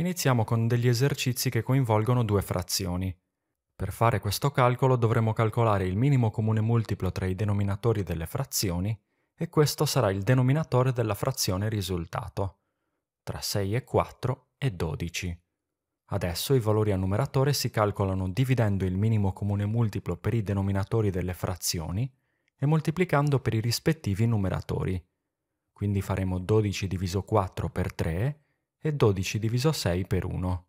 Iniziamo con degli esercizi che coinvolgono due frazioni. Per fare questo calcolo dovremo calcolare il minimo comune multiplo tra i denominatori delle frazioni e questo sarà il denominatore della frazione risultato, tra 6 e 4 e 12. Adesso i valori a numeratore si calcolano dividendo il minimo comune multiplo per i denominatori delle frazioni e moltiplicando per i rispettivi numeratori. Quindi faremo 12 diviso 4 per 3 e 12 diviso 6 per 1.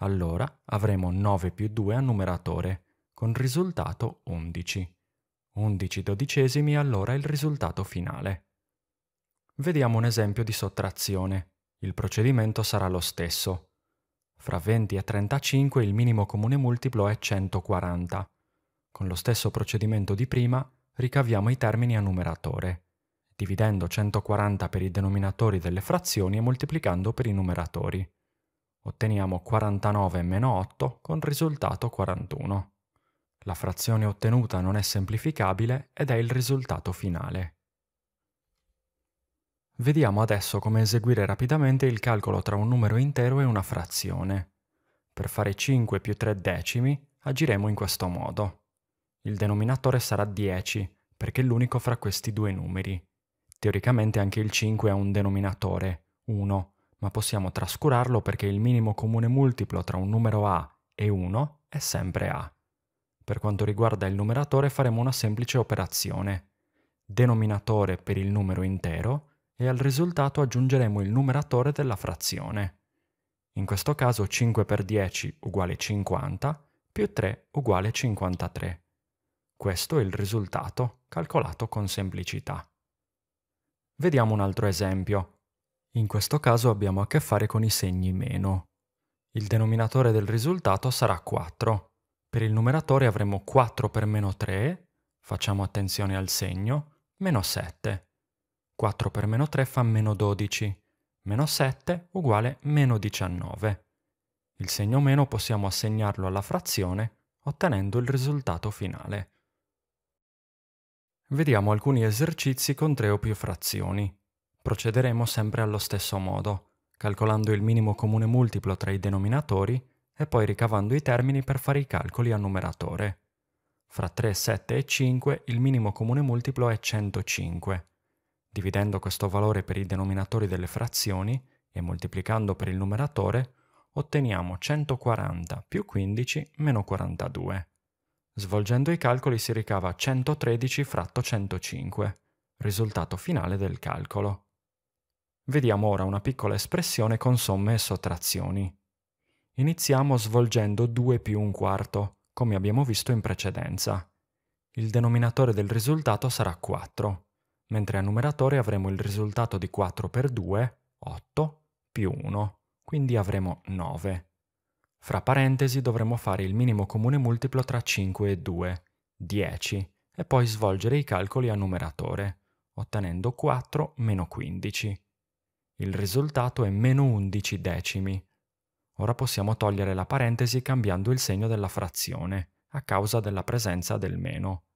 Allora avremo 9 più 2 a numeratore, con risultato 11. 11 dodicesimi allora il risultato finale. Vediamo un esempio di sottrazione. Il procedimento sarà lo stesso. Fra 20 e 35 il minimo comune multiplo è 140. Con lo stesso procedimento di prima ricaviamo i termini a numeratore, dividendo 140 per i denominatori delle frazioni e moltiplicando per i numeratori. Otteniamo 49 meno 8 con risultato 41. La frazione ottenuta non è semplificabile ed è il risultato finale. Vediamo adesso come eseguire rapidamente il calcolo tra un numero intero e una frazione. Per fare 5 più 3 decimi agiremo in questo modo. Il denominatore sarà 10, perché è l'unico fra questi due numeri. Teoricamente anche il 5 ha un denominatore, 1, ma possiamo trascurarlo perché il minimo comune multiplo tra un numero A e 1 è sempre A. Per quanto riguarda il numeratore faremo una semplice operazione. Denominatore per il numero intero e al risultato aggiungeremo il numeratore della frazione. In questo caso 5 per 10 uguale 50 più 3 uguale 53. Questo è il risultato, calcolato con semplicità. Vediamo un altro esempio. In questo caso abbiamo a che fare con i segni meno. Il denominatore del risultato sarà 4. Per il numeratore avremo 4 per meno 3, facciamo attenzione al segno, meno 7. 4 per meno 3 fa meno 12. Meno 7 uguale meno 19. Il segno meno possiamo assegnarlo alla frazione ottenendo il risultato finale. Vediamo alcuni esercizi con tre o più frazioni. Procederemo sempre allo stesso modo, calcolando il minimo comune multiplo tra i denominatori e poi ricavando i termini per fare i calcoli a numeratore. Fra 3, 7 e 5 il minimo comune multiplo è 105. Dividendo questo valore per i denominatori delle frazioni e moltiplicando per il numeratore, otteniamo 140 più 15 meno 42. Svolgendo i calcoli si ricava 113 fratto 105, risultato finale del calcolo. Vediamo ora una piccola espressione con somme e sottrazioni. Iniziamo svolgendo 2 più un quarto, come abbiamo visto in precedenza. Il denominatore del risultato sarà 4, mentre a numeratore avremo il risultato di 4 per 2, 8, più 1, quindi avremo 9. Fra parentesi dovremo fare il minimo comune multiplo tra 5 e 2, 10, e poi svolgere i calcoli a numeratore, ottenendo 4 meno 15. Il risultato è meno 11 decimi. Ora possiamo togliere la parentesi cambiando il segno della frazione, a causa della presenza del meno.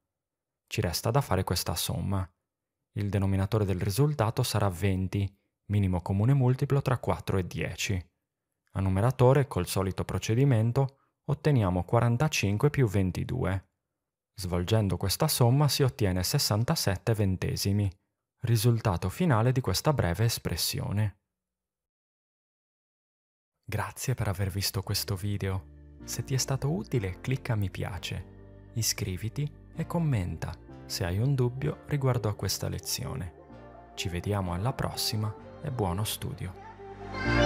Ci resta da fare questa somma. Il denominatore del risultato sarà 20, minimo comune multiplo tra 4 e 10. A numeratore, col solito procedimento, otteniamo 45 più 22. Svolgendo questa somma si ottiene 67 ventesimi, risultato finale di questa breve espressione. Grazie per aver visto questo video. Se ti è stato utile clicca mi piace, iscriviti e commenta se hai un dubbio riguardo a questa lezione. Ci vediamo alla prossima e buono studio.